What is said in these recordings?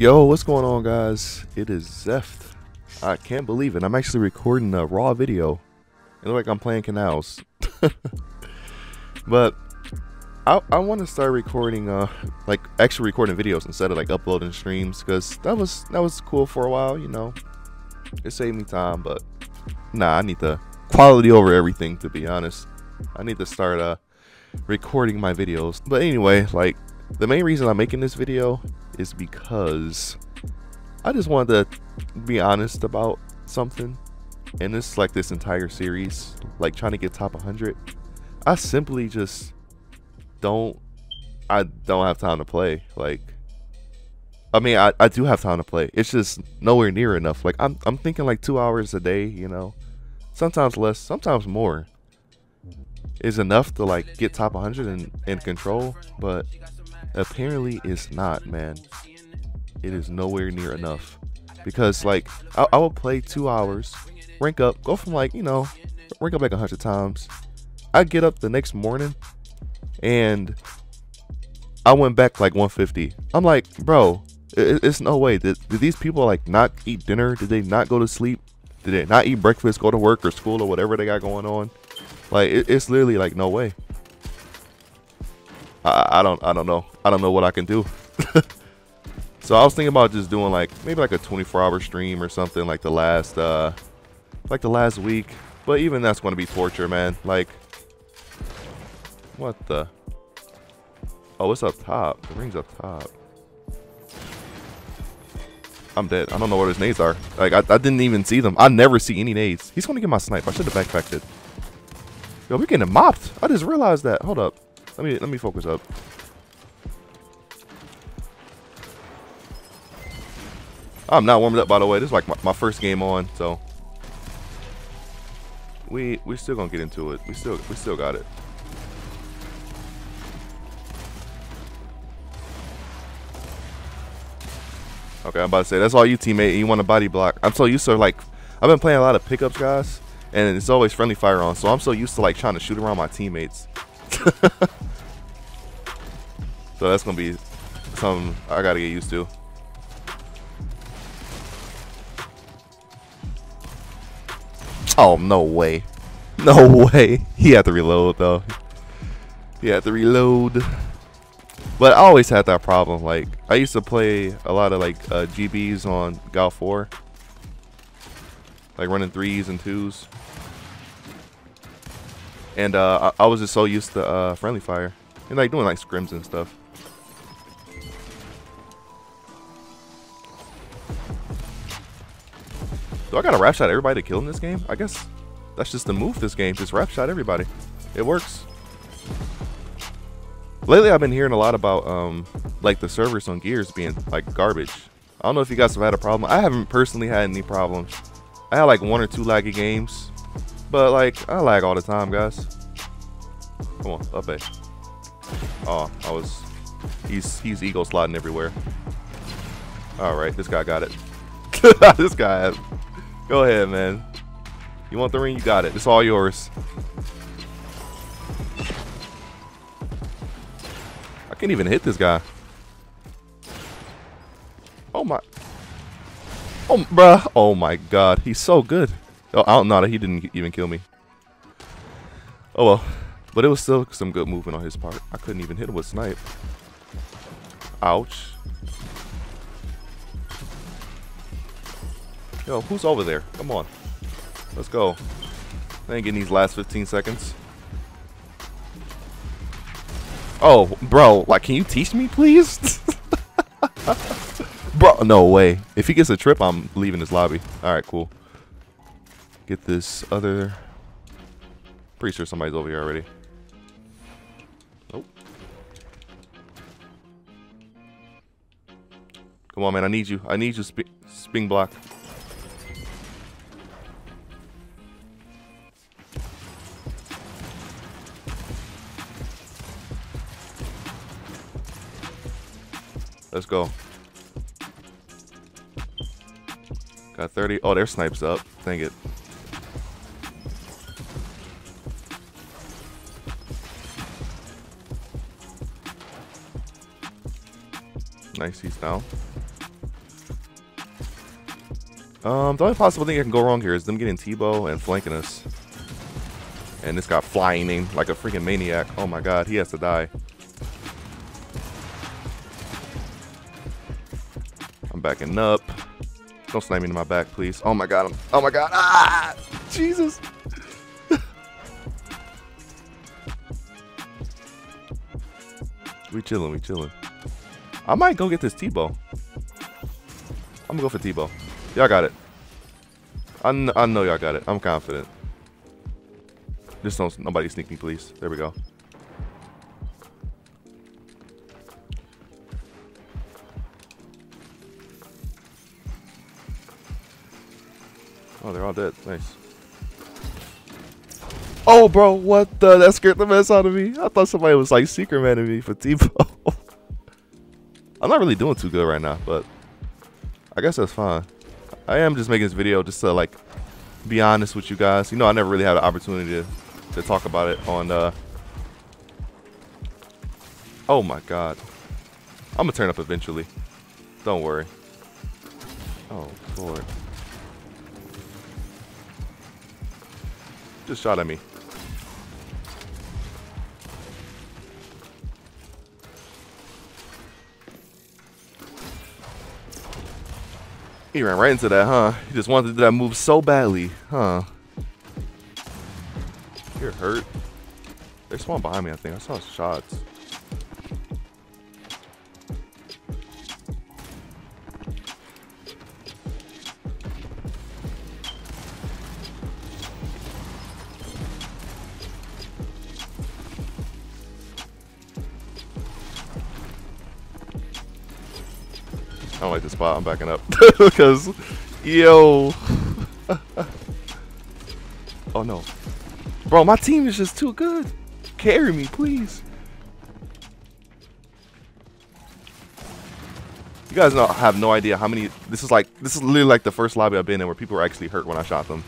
Yo, what's going on, guys? It is Zeft. I can't believe it. I'm actually recording a raw video. It looks like I'm playing canals. but I, I want to start recording, uh, like actually recording videos instead of like uploading streams because that was that was cool for a while. You know, it saved me time. But nah, I need the quality over everything. To be honest, I need to start uh recording my videos. But anyway, like the main reason I'm making this video is because I just wanted to be honest about something. And it's like this entire series, like trying to get top 100. I simply just don't, I don't have time to play. Like, I mean, I, I do have time to play. It's just nowhere near enough. Like, I'm, I'm thinking like two hours a day, you know, sometimes less, sometimes more is enough to like get top 100 and, and control. But apparently it's not, man. It is nowhere near enough. Because like I, I will play two hours, rank up, go from like, you know, rank up like a hundred times. I get up the next morning and I went back like 150. I'm like, bro, it, it's no way. Did, did these people like not eat dinner? Did they not go to sleep? Did they not eat breakfast, go to work or school or whatever they got going on? Like it, it's literally like no way. I, I don't I don't know. I don't know what I can do. so I was thinking about just doing like maybe like a 24 hour stream or something like the last uh like the last week. But even that's gonna be torture, man. Like what the Oh, it's up top. The ring's up top. I'm dead. I don't know where his nades are. Like, I, I didn't even see them. I never see any nades. He's going to get my snipe. I should have backpacked it. Yo, we're getting mopped. I just realized that. Hold up. Let me let me focus up. I'm not warmed up by the way. This is like my, my first game on, so we we still gonna get into it. We still we still got it. Okay, I'm about to say that's all you teammate. You want a body block? I'm so used to like I've been playing a lot of pickups, guys, and it's always friendly fire on. So I'm so used to like trying to shoot around my teammates. so that's gonna be something I gotta get used to. Oh no way. No way. He had to reload though. He had to reload. But I always had that problem. Like I used to play a lot of like uh, GBs on Gal 4. Like running threes and twos. And uh, I, I, was just so used to uh, friendly fire. And like doing like scrims and stuff. Do I gotta wrap shot everybody to kill in this game? I guess that's just the move this game. Just wrap shot everybody. It works. Lately I've been hearing a lot about um, like the servers on Gears being like garbage. I don't know if you guys have had a problem. I haven't personally had any problems. I had like one or two laggy games but like, I lag all the time, guys. Come on, up A. Oh, I was. He's he's eagle sliding everywhere. All right, this guy got it. this guy. Go ahead, man. You want the ring? You got it. It's all yours. I can't even hit this guy. Oh my. Oh, bruh. Oh my god. He's so good. Oh, I don't know. He didn't even kill me. Oh well. But it was still some good movement on his part. I couldn't even hit him with snipe. Ouch. Yo, who's over there? Come on. Let's go. I ain't getting these last 15 seconds. Oh, bro, like, can you teach me, please? bro, no way. If he gets a trip, I'm leaving this lobby. All right, cool get this other... Pretty sure somebody's over here already. Nope. Come on, man. I need you. I need you, sp sping block. Let's go. Got 30. Oh, their snipes up. Dang it. Nice, he's down. Um, the only possible thing that can go wrong here is them getting T-bow and flanking us. And this guy flying in like a freaking maniac. Oh my god, he has to die. Backing up. Don't slam me in my back, please. Oh my god, I'm, oh my god. Ah! Jesus! we chilling, we chilling. I might go get this T-bow. I'm gonna go for T-bow. Y'all got it. I, I know y'all got it. I'm confident. Just don't nobody sneak me, please. There we go. Oh, they're all dead. Nice. Oh, bro, what the? That scared the mess out of me. I thought somebody was like secret man me for T-bow. I'm not really doing too good right now, but I guess that's fine. I am just making this video just to like be honest with you guys. You know, I never really had an opportunity to, to talk about it on. Uh... Oh my God, I'm gonna turn up eventually. Don't worry. Oh Lord. Just shot at me. He ran right into that, huh? He just wanted to do that move so badly, huh? You're hurt. They spawned behind me, I think. I saw shots. Like the spot. I'm backing up. because, yo. oh, no. Bro, my team is just too good. Carry me, please. You guys know, have no idea how many. This is like this is literally like the first lobby I've been in where people were actually hurt when I shot them.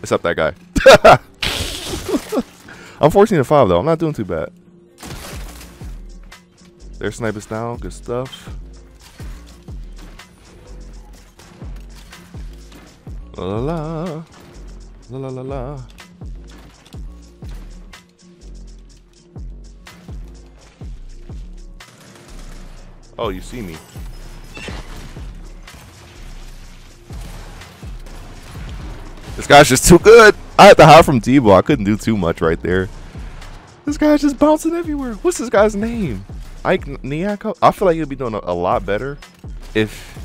Except that guy. I'm 14 to 5 though. I'm not doing too bad. Their snipers down. Good stuff. La la la. La la la. Oh, you see me. This guy's just too good. I had to hide from Debo. I couldn't do too much right there. This guy's just bouncing everywhere. What's this guy's name? Ike Niako? I feel like he'd be doing a, a lot better if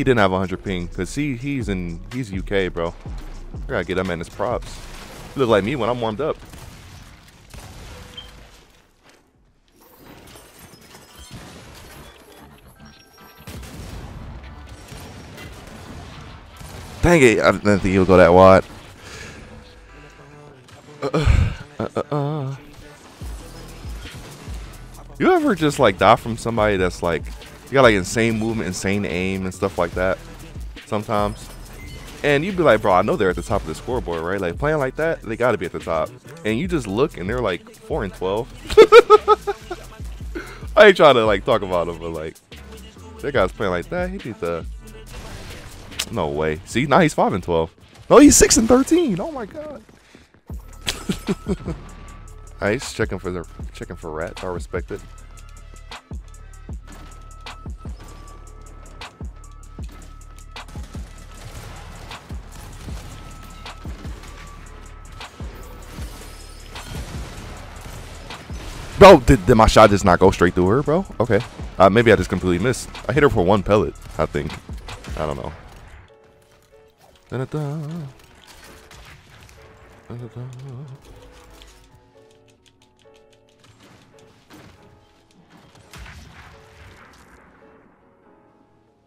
he didn't have 100 ping. Because he, he's in he's UK, bro. I gotta get that man his props. He look like me when I'm warmed up. Dang it, I didn't think he'll go that wide. Uh, uh, uh. You ever just like die from somebody that's like you got like insane movement, insane aim, and stuff like that sometimes? And you'd be like, bro, I know they're at the top of the scoreboard, right? Like playing like that, they got to be at the top. And you just look, and they're like four and twelve. I ain't trying to like talk about them, but like that guy's playing like that. He beat the. No way. See, now he's five and twelve. No, he's six and thirteen. Oh my god. Nice, checking for the checking for rats. I respect it. Bro, did, did my shot just not go straight through her, bro? Okay. Uh, maybe I just completely missed. I hit her for one pellet, I think. I don't know. Da -da -da.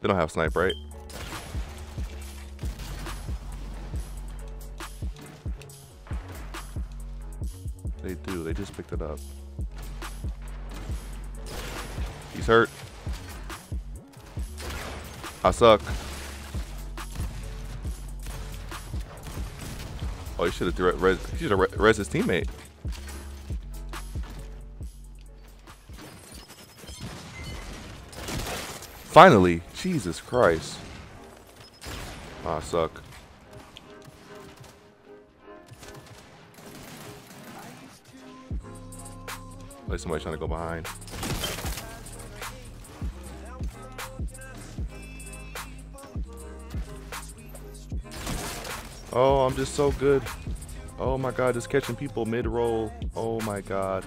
They don't have snipe, right? They do. They just picked it up. He's hurt. I suck. Oh, he should have res. He should have res his teammate. Finally, Jesus Christ. Ah, I suck. Like somebody trying to go behind. Oh, I'm just so good. Oh my god, just catching people mid-roll. Oh my god.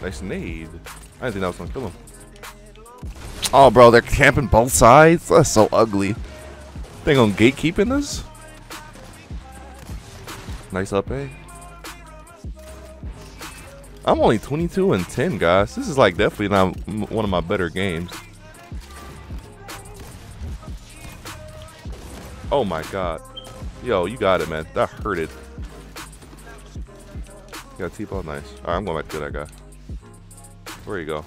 Nice nade. I didn't think that was gonna kill him. Oh, bro, they're camping both sides? That's so ugly. They gonna gatekeeping this? Nice up? I'm only 22 and 10, guys. This is like definitely not one of my better games. Oh my god. Yo, you got it, man. That hurted. You got T-ball? Nice. Alright, I'm going back to that guy. Where you go?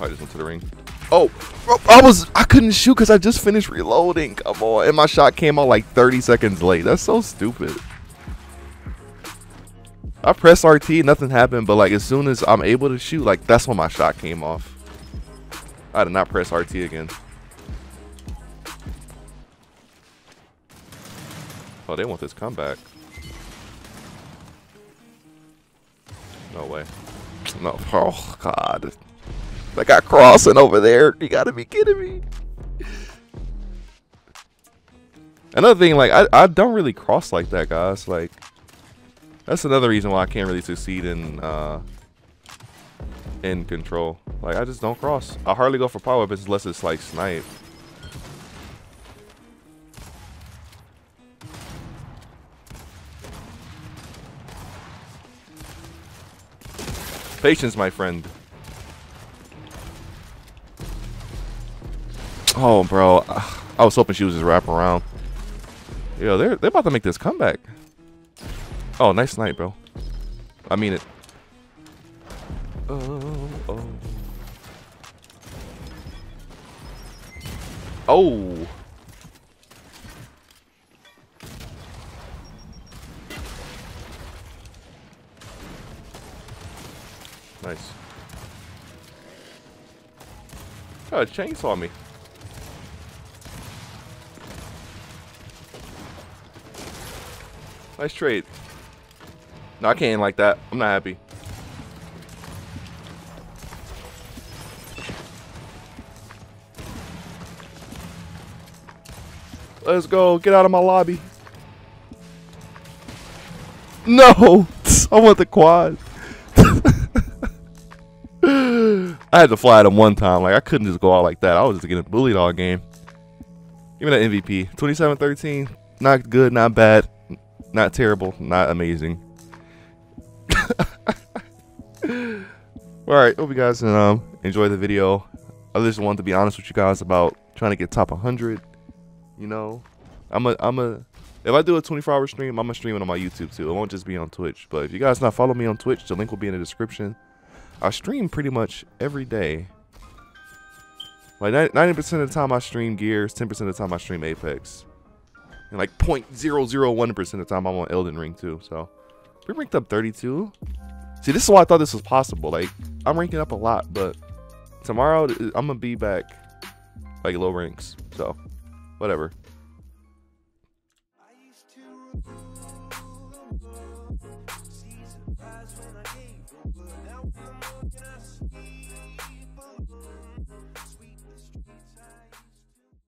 I just went to the ring. Oh, I was I couldn't shoot because I just finished reloading. Come on, and my shot came out like 30 seconds late. That's so stupid. I pressed RT, nothing happened, but like as soon as I'm able to shoot, like that's when my shot came off. I did not press RT again. Oh, they want this comeback. No way. No. Oh, God. I got crossing over there. You gotta be kidding me. Another thing, like, I, I don't really cross like that, guys. Like, that's another reason why I can't really succeed in, uh, in control. Like, I just don't cross. I hardly go for power weapons unless it's like snipe. Patience, my friend. Oh, bro. I was hoping she was just wrapping around. Yo, they're, they're about to make this comeback. Oh, nice night, bro. I mean it. Oh, oh. Oh. Nice. Oh, chainsaw me. Nice trade. No, I can't like that. I'm not happy. Let's go. Get out of my lobby. No! I want the quad. I had to fly at him one time. Like, I couldn't just go out like that. I was just getting bullied all game. Give me that MVP. 27-13. Not good, not bad. Not terrible, not amazing. Alright, hope you guys um, enjoy the video. I just wanted to be honest with you guys about trying to get top 100 you know, I'm a I'm a if I do a 24 hour stream, I'm gonna stream it on my YouTube too. It won't just be on Twitch. But if you guys not follow me on Twitch, the link will be in the description. I stream pretty much every day. Like 90% of the time I stream Gears, 10% of the time I stream Apex. And like 0.001% of the time I'm on Elden Ring too. So we ranked up 32. See, this is why I thought this was possible. Like I'm ranking up a lot, but tomorrow uh, I'm gonna be back like low ranks. So whatever.